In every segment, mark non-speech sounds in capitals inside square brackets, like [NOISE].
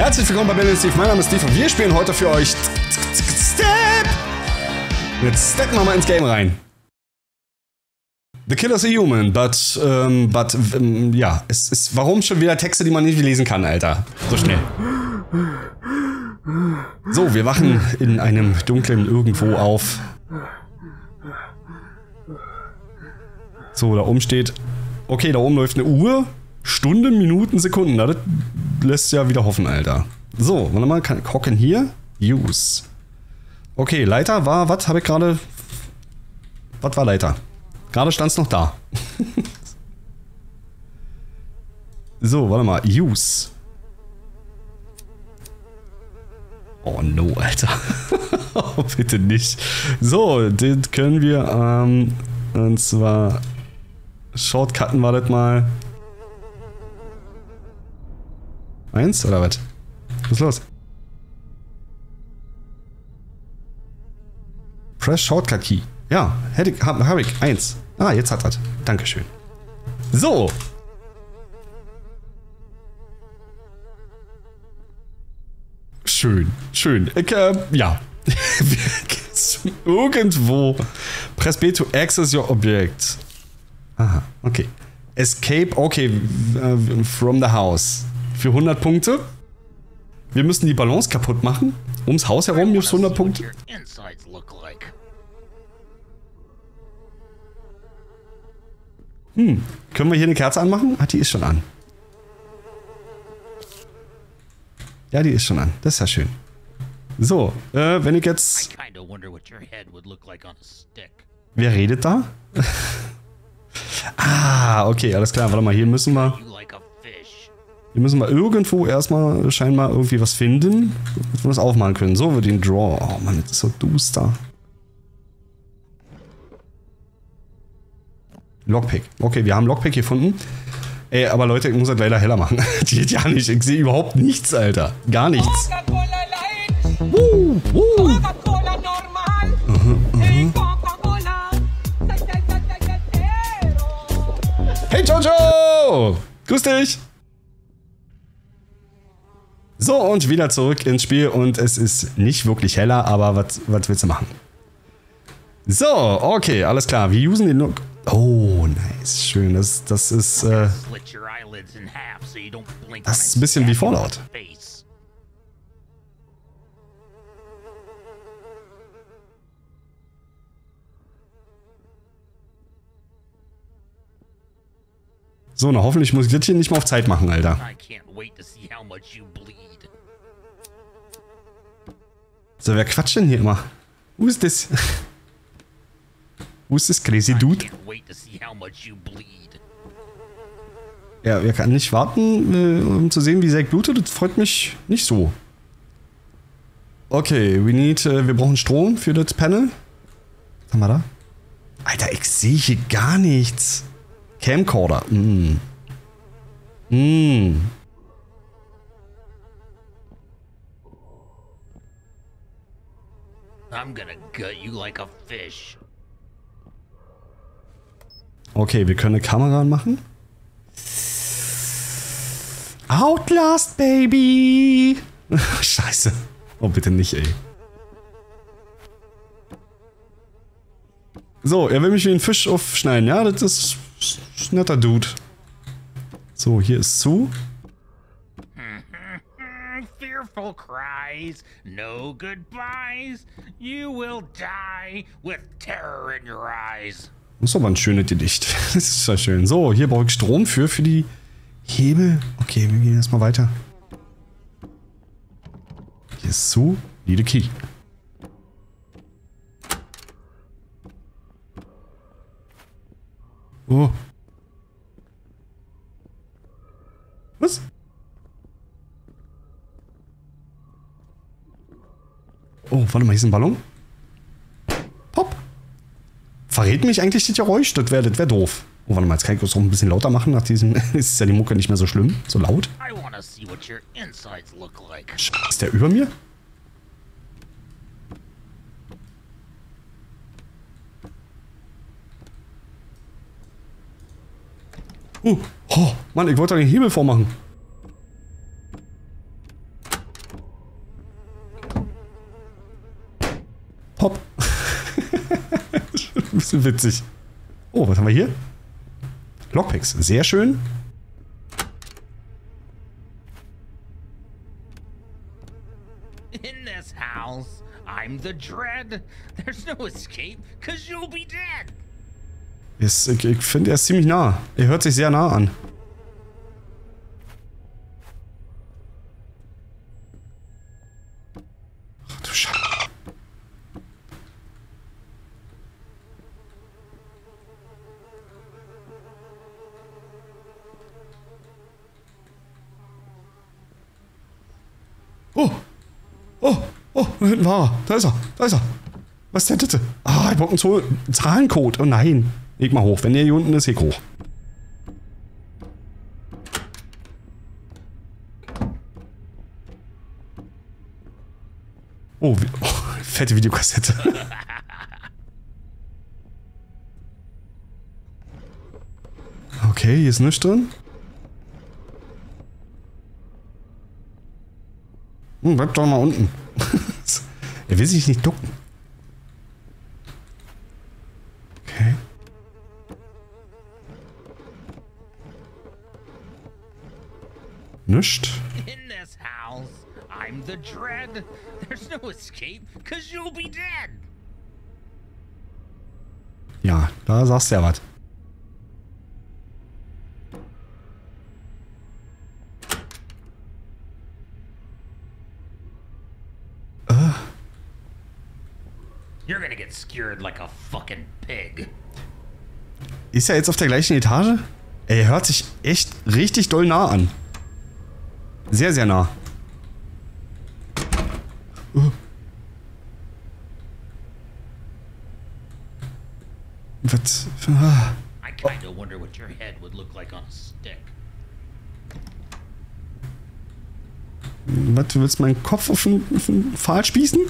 Herzlich willkommen bei Bill Steve. Mein Name ist Steve und wir spielen heute für euch Step. Jetzt steppen wir mal ins Game rein. The killer's a human, but, ähm, but, ähm, ja, es ist, warum schon wieder Texte, die man nicht lesen kann, Alter? So schnell. So, wir wachen in einem dunklen Irgendwo auf. So, da oben steht, okay, da oben läuft eine Uhr. Stunden, Minuten, Sekunden. Das lässt ja wieder hoffen, Alter. So, warte mal, kann hocken hier. Use. Okay, Leiter war, was habe ich gerade... Was war Leiter? Gerade stand es noch da. [LAUGHS] so, warte mal. Use. Oh no, Alter. [LAUGHS] oh, bitte nicht. So, das können wir, ähm, und zwar Shortcutten war das mal. Eins oder was? Was ist los? Press Shortcut Key. Ja, hätte ich, hab, hab ich. Eins. Ah, jetzt hat das. Dankeschön. So. Schön, schön. Ich, äh, ja. [LAUGHS] Irgendwo. Press B to access your object. Aha, okay. Escape, okay, äh, from the house. Für 100 Punkte. Wir müssen die Balance kaputt machen. Ums Haus herum gibt es 100 Punkte. Hm, können wir hier eine Kerze anmachen? Ah, die ist schon an. Ja, die ist schon an. Das ist ja schön. So, äh, wenn ich jetzt... Wer redet da? [LAUGHS] ah, okay, alles klar. Warte mal, hier müssen wir... Hier müssen wir irgendwo erstmal scheinbar irgendwie was finden, dass wir das aufmachen können. So, wir den Draw. Oh Mann, das ist so duster. Lockpick. Okay, wir haben Lockpick gefunden. Ey, aber Leute, ich muss das leider heller machen. Die geht ja nicht. Ich sehe überhaupt nichts, Alter. Gar nichts. Uh, uh. Hey Jojo! Grüß dich! So, und wieder zurück ins Spiel und es ist nicht wirklich heller, aber was, willst du machen? So, okay, alles klar. Wir usen den Look. Oh, nice. Schön. Das, das ist, äh, Das ist ein bisschen wie Fallout. So, na hoffentlich muss ich das hier nicht mal auf Zeit machen, Alter. So, wer quatscht denn hier immer? Wo ist das? Wo ist das crazy dude? Ja, wer kann nicht warten, äh, um zu sehen, wie sehr ich blute? Das freut mich nicht so. Okay, we need, äh, wir brauchen Strom für das Panel. Was haben wir da? Alter, ich sehe hier gar nichts. Camcorder. Mm. Mm. I'm gonna gut you like a fish. Okay, wir können eine Kamera machen. Outlast, Baby! [LAUGHS] Scheiße. Oh, bitte nicht, ey. So, er will mich wie ein Fisch aufschneiden. Ja, das ist netter Dude. So, hier ist zu. [LAUGHS] Fearful cries, no goodbyes. You will die with terror in your eyes. Das ist aber ein schönes Gedicht. [LAUGHS] Das ist ja schön. So, hier brauche ich Strom für, für die Hebel. Okay, wir gehen erstmal weiter. Hier ist zu. Need a key. Oh. Was? Oh, warte mal, hier ist ein Ballon. Pop. Verrät mich eigentlich das Geräusch? Das wäre wär doof. Oh, warte mal, jetzt kann ich das auch ein bisschen lauter machen. Nach diesem [LAUGHS] ist ja die Mucke nicht mehr so schlimm, so laut. Ist der über mir? Uh, oh, Mann, ich wollte da den Hebel vormachen. Hopp. ein [LAUGHS] bisschen witzig. Oh, was haben wir hier? Lockpicks, sehr schön. In this house, I'm the dread. There's no escape, cause you'll be dead. Ist, ich ich finde, er ist ziemlich nah. Er hört sich sehr nah an. Ach du Scheiße. Oh! Oh! Oh! Da hinten war er. Da ist er. Da ist er. Was ist der Ditte? Ah, ich brauche einen Zahlencode. Oh nein. Leg mal hoch. Wenn der hier unten ist, leg hoch. Oh, [LAUGHS] oh fette Videokassette. [LAUGHS] Okay, hier ist nichts drin. Hm, bleib doch mal unten. [LAUGHS] er will sich nicht ducken. Okay. Nischt. In this house, I'm the dread. There's no escape, cause you'll be dead. Ja, da sagst du ja was. You're gonna get skewered like a fucking pig. Ist er jetzt auf der gleichen Etage? Er hört sich echt richtig doll nah an. Sehr, sehr nah. Uh. Was? ah. I kinda wonder what your head would look like on a stick. Was, du willst meinen Kopf auf den, auf den Pfahl spießen?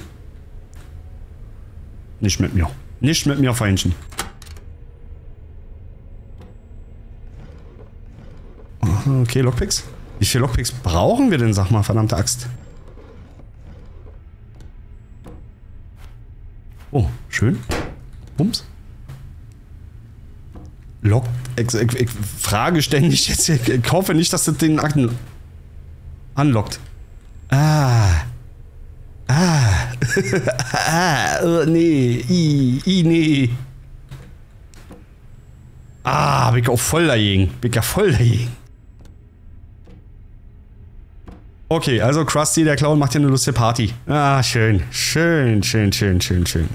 Nicht mit mir. Nicht mit mir, Feindchen. Okay, Lockpicks. Wie viele Lockpicks brauchen wir denn, sag mal, verdammte Axt? Oh, schön. Bums. Lock. Ich, ich, ich frage ständig jetzt. Ich, ich hoffe nicht, dass das den Akten anlockt. Ah. Ah. [LAUGHS] ah. Oh, nee. I, I, nee. Ah, bin ich auch voll dagegen. Bin ich ja voll dagegen. Okay, also Krusty, der Clown, macht hier eine lustige Party. Ah, schön. Schön, schön, schön, schön, schön.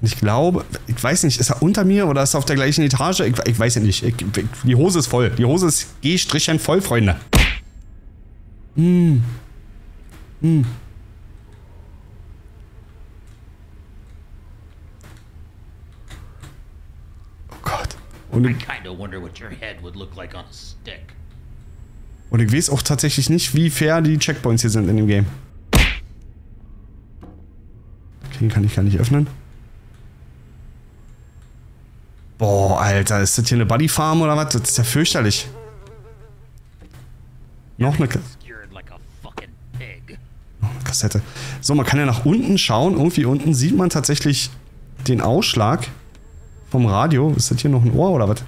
Ich glaube, ich weiß nicht, ist er unter mir oder ist er auf der gleichen Etage? Ich, ich weiß ja nicht. Ich, ich, die Hose ist voll. Die Hose ist G-Strichen voll, Freunde. Hm. Hm Gott. Und I ich, kinda wonder what your head would look like on a stick. Und ich weiß auch tatsächlich nicht, wie fair die Checkpoints hier sind in dem Game. Okay, kann ich gar nicht öffnen. Boah, Alter, ist das hier eine Buddy-Farm oder was? Das ist ja fürchterlich. Noch eine fucking pig. Kassette. So, man kann ja nach unten schauen. Irgendwie unten sieht man tatsächlich den Ausschlag vom Radio. Ist das hier noch ein Ohr oder was?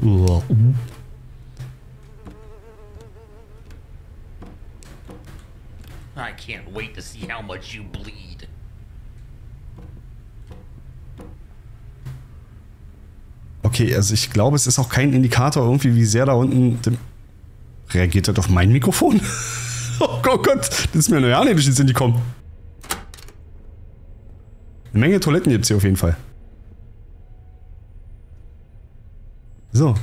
I can't wait to see how much you bleed. Okay, also ich glaube, es ist auch kein Indikator irgendwie, wie sehr da unten... Reagiert das auf mein Mikrofon? [LAUGHS] oh Gott, das ist mir nur ja nicht den Sinn gekommen. Eine Menge Toiletten gibt es hier auf jeden Fall. So.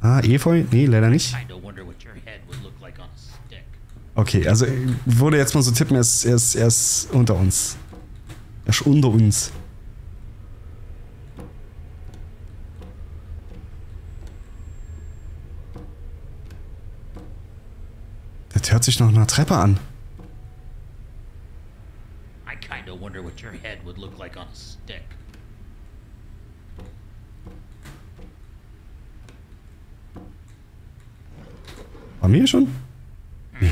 Ah, Efeu? Nee, leider nicht. Okay, also ich würde jetzt mal so tippen, er ist, er ist, er ist unter uns. Er ist unter uns. Das hört sich noch nach einer Treppe an. I kinda wonder what your head would look like on a War mir schon? Mm,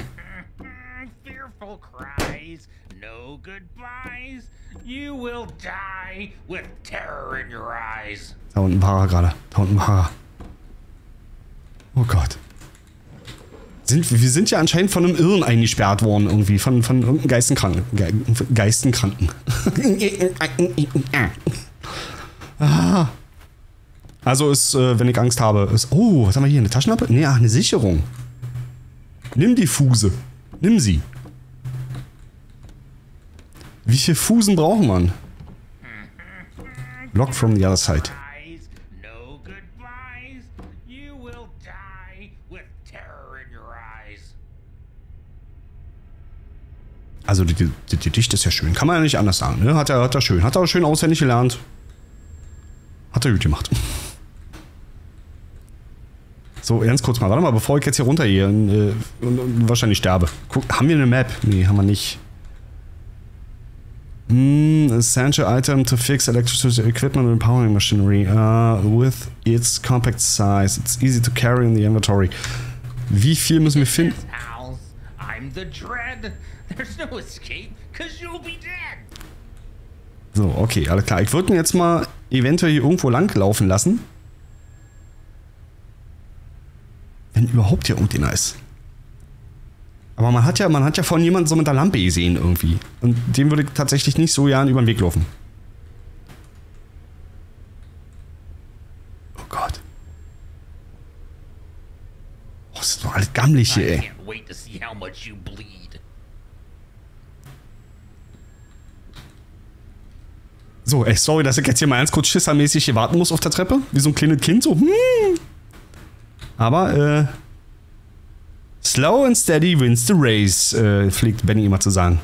Fearful cries, no goodbyes. You will die with terror in your eyes. Da unten war er gerade. Da unten war er. Oh Gott. Sind, wir sind ja anscheinend von einem Irren eingesperrt worden irgendwie. Von, von irgendeinem Geistenkranken. Ge Geistenkranken. [LAUGHS] ah. Also ist, äh, wenn ich Angst habe, ist... Oh, was haben wir hier? Eine Taschenlampe? Nee, ach, eine Sicherung. Nimm die Fuse. Nimm sie. Wie viele Fusen braucht man? Lock from the other side. Also die, die, die Dichte ist ja schön. Kann man ja nicht anders sagen. Ne? Hat er hat er schön. Hat er auch schön auswendig gelernt. Hat er gut gemacht. So, ganz kurz mal. Warte mal, bevor ich jetzt hier runtergehe und, äh, und, und wahrscheinlich sterbe. Guck, haben wir eine Map? Nee, haben wir nicht. Mm, essential item to fix electricity equipment and powering machinery. Uh, with its compact size, it's easy to carry in the inventory. Wie viel müssen wir finden? This house, I'm the dread. There's no escape, cause you'll be dead. So, okay, alles klar. Ich würde ihn jetzt mal eventuell hier irgendwo lang laufen lassen. Wenn überhaupt hier irgendeiner ist. Aber man hat ja, man hat ja von jemandem so mit der Lampe gesehen irgendwie. Und dem würde ich tatsächlich nicht so ja über den Weg laufen. Oh Gott. Oh, das ist doch alles gammelig hier, ey. So, ey, sorry, dass ich jetzt hier mal ganz kurz schissermäßig hier warten muss auf der Treppe. Wie so ein kleines Kind, so, hm. Aber, äh. Slow and steady wins the race, äh, pflegt Benny immer zu sagen.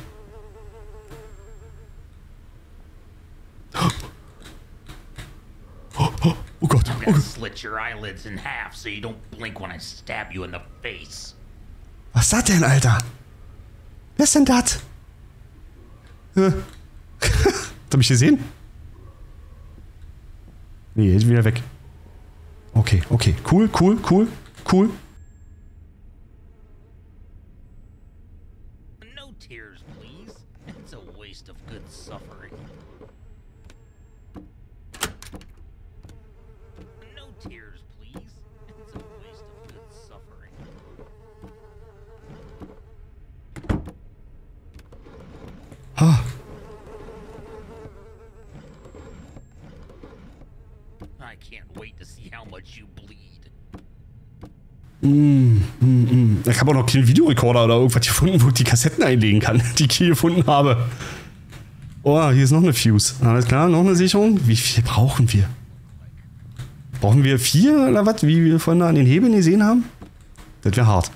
Oh, oh, oh Gott, I'm oh gonna Gott. slit your eyelids in half so you don't blink when I stab you in the face. Was ist das denn, Alter? Wer ist denn das? Äh. [LAUGHS] Habt ihr mich gesehen? Nee, ist wieder weg. Okay, okay. Cool, cool, cool, cool. No tears, please. It's a waste of good suffering. No tears, please. It's a waste of good suffering. Ah, I can't wait to see how much you bleed. Ich habe auch noch keinen Videorekorder oder irgendwas gefunden, wo ich die Kassetten einlegen kann, [LAUGHS] die ich hier gefunden habe. Oh, hier ist noch eine Fuse. Alles klar, noch eine Sicherung. Wie viel brauchen wir? Brauchen wir vier oder was, wie wir vorhin an den Hebeln gesehen haben? Das wäre hart.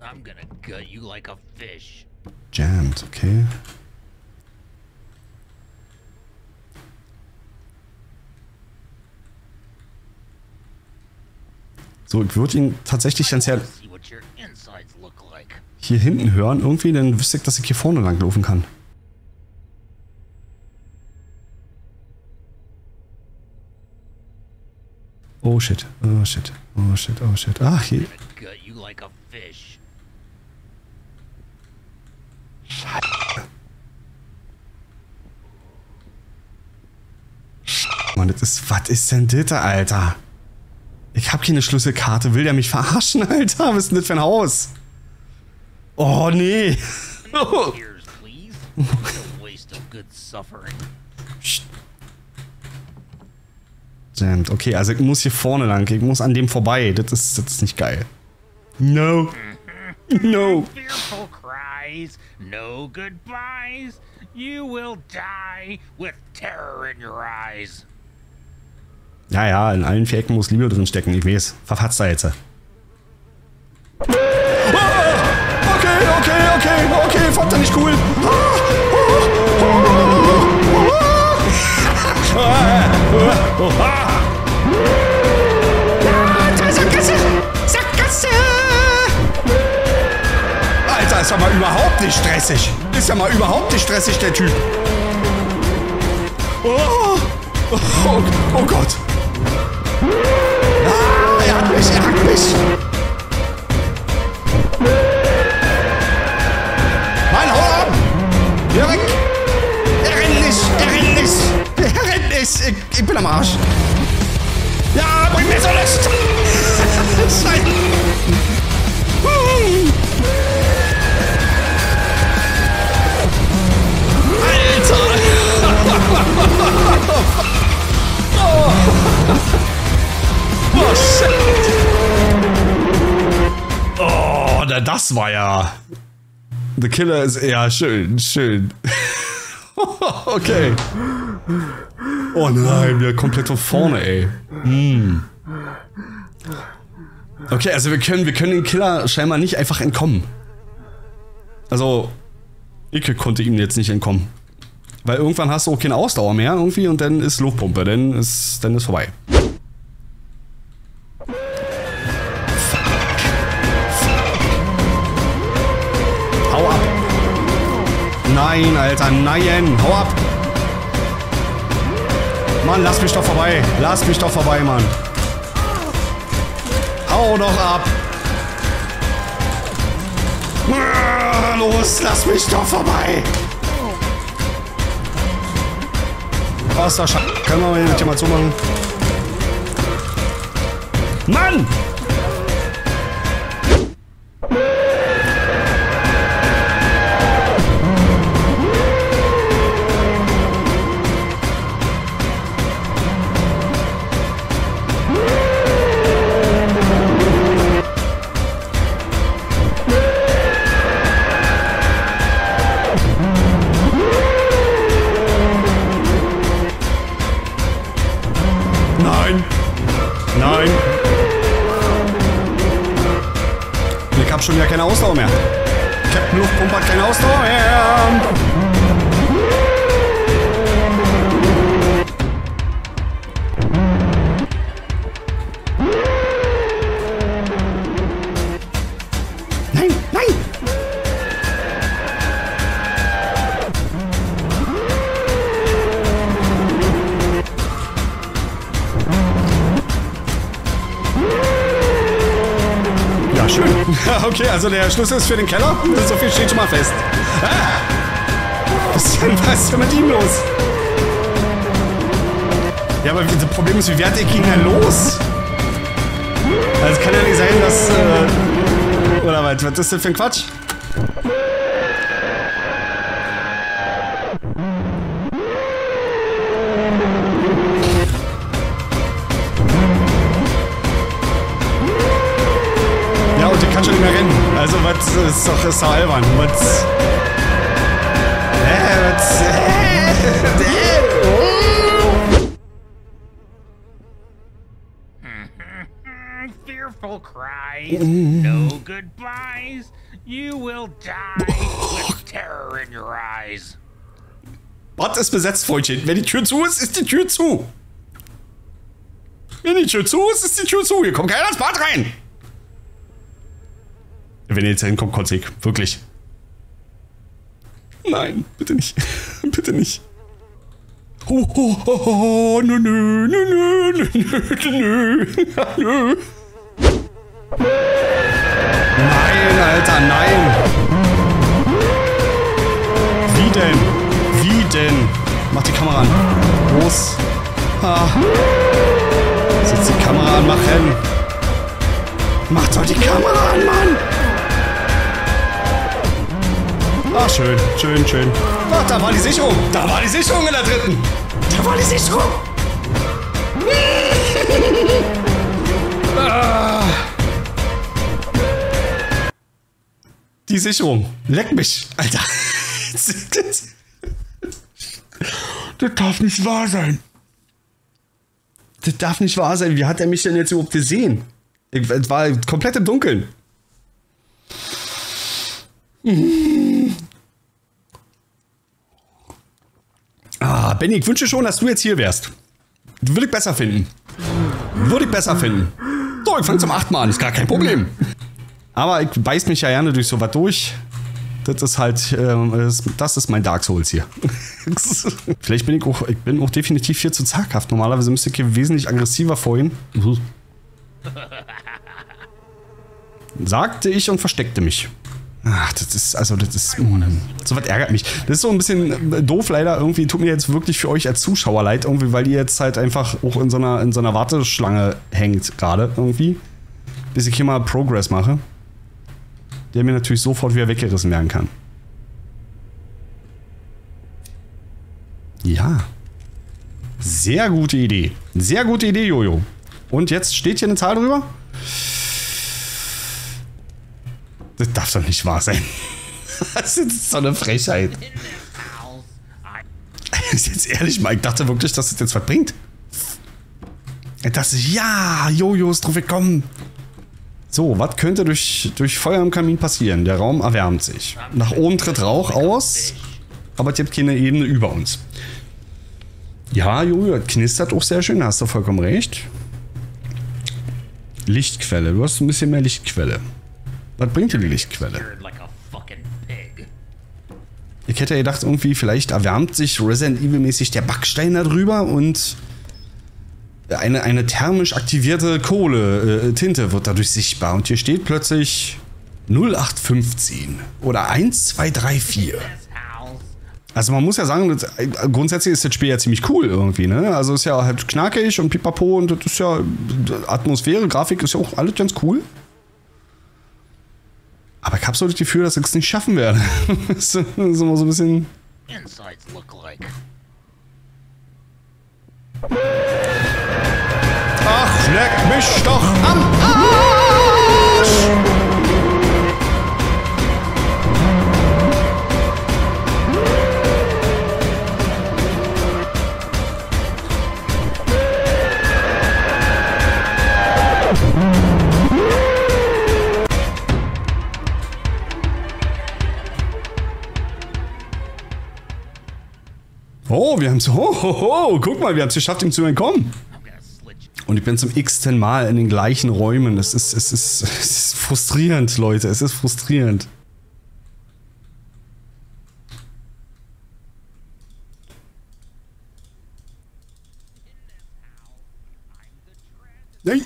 I'm gonna gut you like a fish. Jammed, okay. So, ich würde ihn tatsächlich ganz her hier hinten hören, irgendwie, dann wüsste ich, dass ich hier vorne lang laufen kann. Oh shit, oh shit, oh shit, oh shit. Ach, hier. Fish. Mann, das ist. Was ist denn das, Alter? Ich hab keine Schlüsselkarte. Will der mich verarschen, [LAUGHS] Alter? Was ist denn das für ein Haus? Oh, nee. [LAUGHS] Suffering. Jammed. Okay, also ich muss hier vorne lang. Ich muss an dem vorbei. Das ist, das ist nicht geil. No. No. Fearful cries, no goodbyes. You will die with terror in your eyes. Ja, ja, in allen vier Ecken muss Liebe drin stecken. Ich weiß. Verfatzt da jetzt. Okay, okay, okay, okay. Fand er nicht cool. Alter, Sackgasse! Sackgasse! Alter, ist ja mal überhaupt nicht stressig. Ist ja mal überhaupt nicht stressig, der Typ. Oh, oh, oh Gott. Ah, er hat mich, er hat mich. Mein Horn! Hier weg! Er rennt nicht, er rennt nicht. Er rennt nicht. Ich, ich bin am Arsch. Ja, bring mir so nichts. [LAUGHS] Scheiße. Alter! [LAUGHS] oh shit. Oh, na, das war ja. The Killer ist ja schön, schön. [LAUGHS] okay. Oh nein, wir komplett von vorne, ey. Hm. Okay, also wir können, wir können den Killer scheinbar nicht einfach entkommen. Also, Icke konnte ihm jetzt nicht entkommen. Weil irgendwann hast du auch keine Ausdauer mehr irgendwie und dann ist Luftpumpe, dann ist, dann ist vorbei. Alter, nein, hau ab. Mann, lass mich doch vorbei. Lass mich doch vorbei, Mann. Hau doch ab. Los, lass mich doch vorbei. Was da. Können wir mal hier mal zumachen? Mann! Schon wieder keine Ausdauer mehr. Captain Luftpumpe hat keine Ausdauer mehr. Okay, also der Schlüssel ist für den Keller. So viel steht schon mal fest. Ah! Was ist denn, denn mit ihm los? Ja, aber das Problem ist, wie werde ich ihn denn los? Also kann ja nicht sein, dass... Äh, oder was? Was ist das für ein Quatsch? Ja, und ich kann schon nicht mehr rennen. Also, was ist doch, ist doch albern. Was. Äh, was. Äh, [LAUGHS] Fearful cries, no goodbyes. You will die with terror in your eyes. Bad ist besetzt, Freundchen. Wenn die Tür zu ist, ist die Tür zu. Wenn die Tür zu ist, ist die Tür zu. Hier kommt keiner ins Bad rein wenn ihr jetzt hinkommt, Kotzig. Wirklich. Nein, bitte nicht. [LAUGHS] bitte nicht. Oh, oh, oh, oh, nö, nö, nö, nö, nö, nö, nö. Nein, Alter, nein. Wie denn? Wie denn? Mach die Kamera an. Los. Ah. Setz die Kamera an, mach hin. Mach doch die Kamera an, Mann. Ach, schön, schön, schön. Ach, da war die Sicherung. Da war die Sicherung in der dritten. Da war die Sicherung. [LAUGHS] Ah. Die Sicherung. Leck mich, Alter. [LAUGHS] Das darf nicht wahr sein. Das darf nicht wahr sein. Wie hat er mich denn jetzt überhaupt gesehen? Ich, war komplett im Dunkeln. Ah, Benny, ich wünsche schon, dass du jetzt hier wärst. Würde ich besser finden. Würde ich besser finden. So, ich fange zum achten Mal an, ist gar kein Problem. Aber ich beiß mich ja gerne durch sowas durch. Das ist halt, ähm, das, ist mein Dark Souls hier. [LAUGHS] Vielleicht bin ich auch, ich bin auch definitiv hier zu zaghaft. Normalerweise müsste ich hier wesentlich aggressiver vorhin. Sagte ich und versteckte mich. Ach, das ist, also das ist, so was ärgert mich. Das ist so ein bisschen äh, doof leider irgendwie, tut mir jetzt wirklich für euch als Zuschauer leid irgendwie, weil ihr jetzt halt einfach auch in so einer, in so einer Warteschlange hängt gerade irgendwie. Bis ich hier mal Progress mache. Der mir natürlich sofort wieder weggerissen werden kann. Ja. Sehr gute Idee. Sehr gute Idee, Jojo. Und jetzt steht hier eine Zahl drüber? Das darf doch nicht wahr sein. [LAUGHS] Das ist so eine Frechheit. Das [LAUGHS] ist jetzt ehrlich mal, ich dachte wirklich, dass das jetzt was bringt. Ich dachte, ja, Jojo ist drauf gekommen. So, was könnte durch, durch Feuer im Kamin passieren? Der Raum erwärmt sich. Nach oben tritt Rauch aus, aber es gibt keine Ebene über uns. Ja, Jojo, das knistert auch sehr schön, da hast du vollkommen recht. Lichtquelle, du hast ein bisschen mehr Lichtquelle. Was bringt dir die Lichtquelle? Ich hätte gedacht, irgendwie, vielleicht erwärmt sich Resident Evil-mäßig der Backstein da drüber und eine, eine thermisch aktivierte Kohle, äh, Tinte wird dadurch sichtbar. Und hier steht plötzlich 0815 oder 1234. This house, Also man muss ja sagen, das, äh, grundsätzlich ist das Spiel ja ziemlich cool irgendwie, ne? Also ist ja halt knackig und pipapo und das ist ja Atmosphäre, Grafik ist ja auch alles ganz cool. Aber ich habe so das Gefühl, dass ich es nicht schaffen werde. [LAUGHS] das ist immer so ein bisschen... insides look like. Ach, leck mich doch am Arsch! Wir haben es. Oh, ho, ho, guck mal, wir haben es geschafft, ihm zu entkommen. Und ich bin zum x-ten Mal in den gleichen Räumen. Es ist, es ist, [LAUGHS] es ist frustrierend, Leute. Es ist frustrierend. Nein.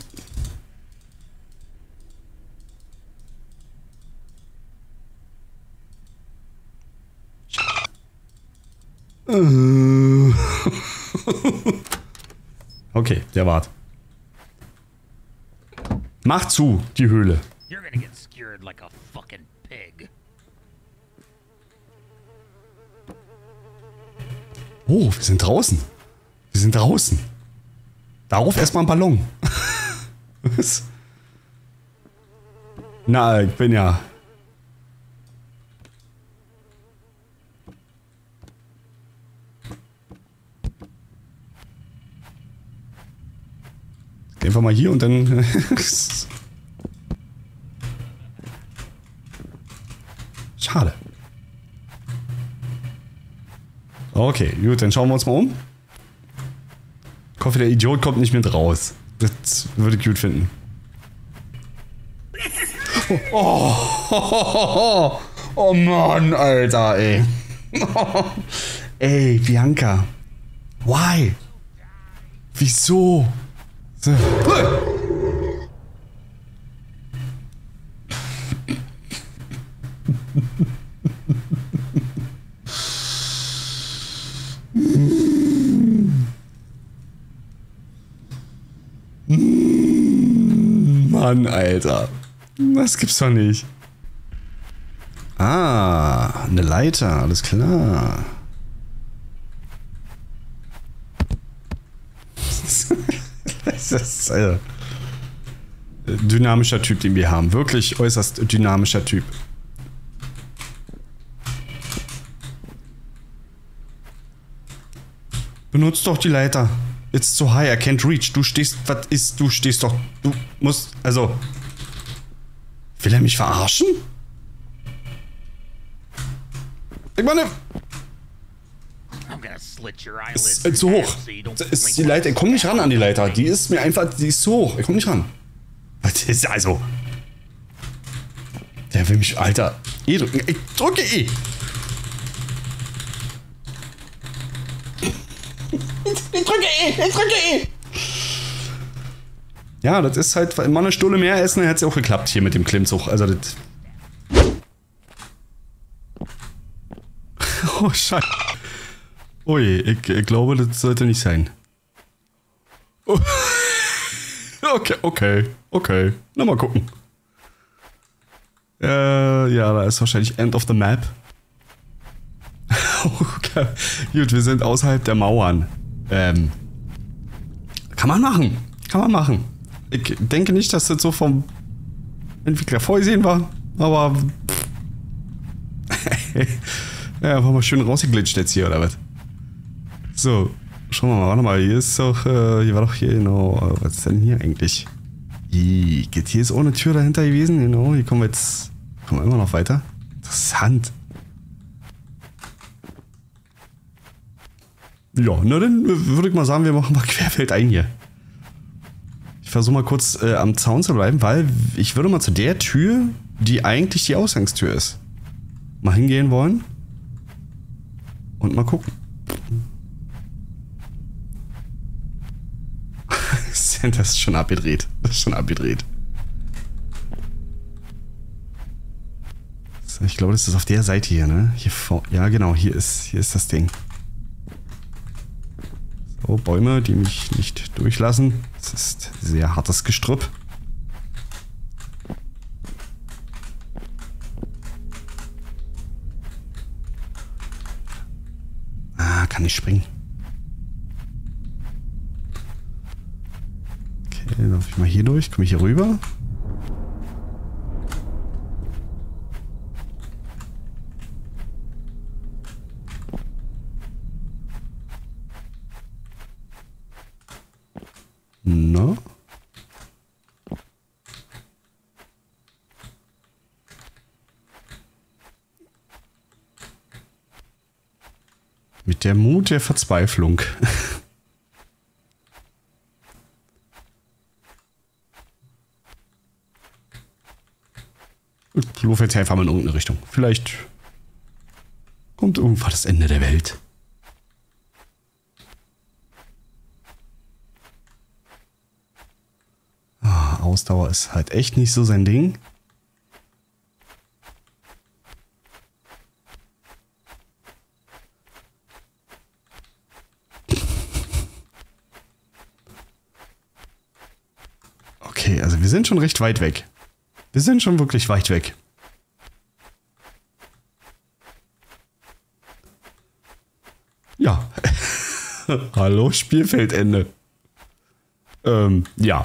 Äh. [LAUGHS] Okay, der wart. Mach zu, die Höhle. You're gonna get scared like a fucking pig. Oh, wir sind draußen. Wir sind draußen. Darauf erstmal ein Ballon. [LAUGHS] Was? Na, ich bin ja. Einfach mal hier und dann. [LAUGHS] Schade. Okay, gut, dann schauen wir uns mal um. Ich hoffe, der Idiot kommt nicht mit raus. Das würde ich gut finden. Oh, oh, [LAUGHS] oh Mann, Alter, ey. [LAUGHS] Ey, Bianca. Why? Wieso? So. Mann, Alter. Das gibt's doch nicht. Ah, eine Leiter, alles klar. das ist äh, dynamischer Typ, den wir haben. Wirklich äußerst dynamischer Typ. Benutzt doch die Leiter. It's too high, I can't reach. Du stehst, was ist, du stehst doch, du musst, also. Will er mich verarschen? Ich meine, Ist zu in hoch. ist die Leiter, ich komm nicht ran an die Leiter. Die ist mir einfach, die ist zu hoch. Ich komm nicht ran. Was ist also? Der will mich, Alter. E drücken. Ich drücke E. Ich drücke E. Ich drücke E. Ja, das ist halt immer eine Stunde mehr essen, dann hätte es auch geklappt hier mit dem Klimmzug. Also das. [LAUGHS] Oh, Scheiße. Ui, ich, ich glaube, das sollte nicht sein. Oh. [LAUGHS] Okay, okay, okay. Na mal gucken. Äh, ja, da ist wahrscheinlich End of the Map. [LAUGHS] okay. Gut, wir sind außerhalb der Mauern. Ähm, kann man machen. Kann man machen. Ich denke nicht, dass das so vom Entwickler vorgesehen war, aber. [LAUGHS] ja, war mal schön rausgeglitscht jetzt hier, oder was? So, schauen wir mal, warte mal, hier ist doch, äh, hier war doch hier, genau, was ist denn hier eigentlich? Hier, hier ist auch eine Tür dahinter gewesen, genau, hier kommen wir jetzt, kommen wir immer noch weiter. Interessant. Ja, na dann würde ich mal sagen, wir machen mal [LAUGHS] querfeld ein hier. Ich versuche mal kurz äh, am Zaun zu bleiben, weil ich würde mal zu der Tür, die eigentlich die Ausgangstür ist, mal hingehen wollen. Und mal gucken. [LAUGHS] das ist schon abgedreht. Das ist schon abgedreht. Ich glaube, das ist auf der Seite hier, ne? Hier vor. Ja, genau, hier ist, hier ist das Ding. So, Bäume, die mich nicht durchlassen. Das ist sehr hartes Gestrüpp. Ah, kann ich springen. Okay, dann ich mal hier durch. Komme ich hier rüber? Na? Mit der Mut der Verzweiflung. [LAUGHS] laufe jetzt einfach mal in irgendeine Richtung. Vielleicht kommt irgendwann das Ende der Welt. Ah, Ausdauer ist halt echt nicht so sein Ding. Okay, also wir sind schon recht weit weg. Wir sind schon wirklich weit weg. Ja. [LAUGHS] Hallo, Spielfeldende. Ähm, ja.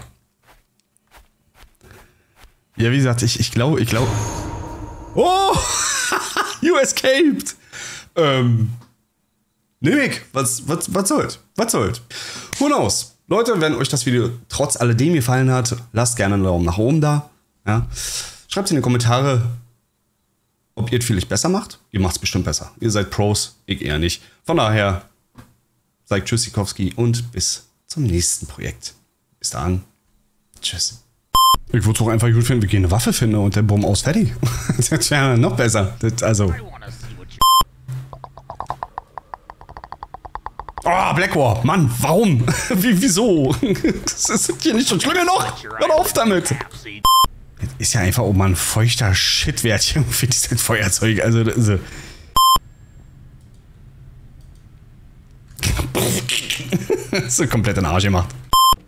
Ja, wie gesagt, ich, ich glaube, ich glaube. Oh! [LAUGHS] you escaped! Ähm. Nick, was, was, was soll's? Was soll's? Who knows? Leute, wenn euch das Video trotz alledem gefallen hat, lasst gerne einen Daumen nach oben da. Ja. Schreibt in die Kommentare, ob ihr es vielleicht besser macht. Ihr macht es bestimmt besser. Ihr seid Pros, ich eher nicht. Von daher, sagt Tschüssikowski und bis zum nächsten Projekt. Bis dann. Tschüss. Ich würde es auch einfach gut finden, wir gehen eine Waffe finden und der Bumm aus fertig. [LAUGHS] das wäre noch besser. Das, also. Oh, Black War. Mann, warum? [LAUGHS] Wie, wieso? [LAUGHS] Das ist hier nicht schon schlimm genug. Hör auf damit. Ist ja einfach auch mal ein feuchter Shit wert [LAUGHS] für dieses Feuerzeug. Also. [LAUGHS] Das ist komplett in den Arsch gemacht.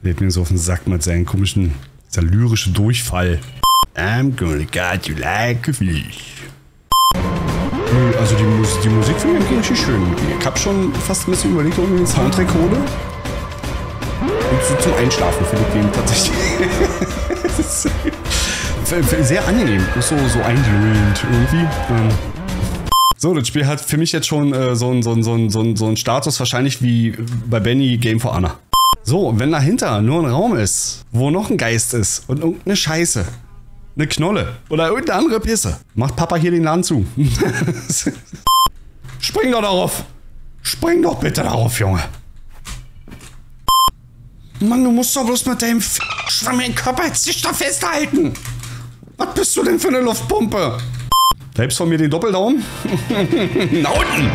Hat mir so auf den Sack mit seinen komischen, dieser lyrische Durchfall. I'm gonna cut you like a fish. Also die, Mus die Musik finde ich eigentlich schön. Ich habe schon fast ein bisschen überlegt, ob ich einen Soundtrack hole. Und so zum Einschlafen finde ich den tatsächlich. [LAUGHS] Ist f- f- Sehr angenehm. So, so einglühend irgendwie. Ähm. So, das Spiel hat für mich jetzt schon äh, so einen so so so so Status wahrscheinlich wie bei Benny Game for Honor. So, wenn dahinter nur ein Raum ist, wo noch ein Geist ist und irgendeine Scheiße, eine Knolle oder irgendeine andere Pisse, macht Papa hier den Laden zu. [LAUGHS] Spring doch darauf! Spring doch bitte darauf, Junge! Mann, du musst doch bloß mit deinem F schwammigen Körper jetzt dich da festhalten! Was bist du denn für eine Luftpumpe? Selbst von mir den Doppeldaumen? [LAUGHS] Na unten!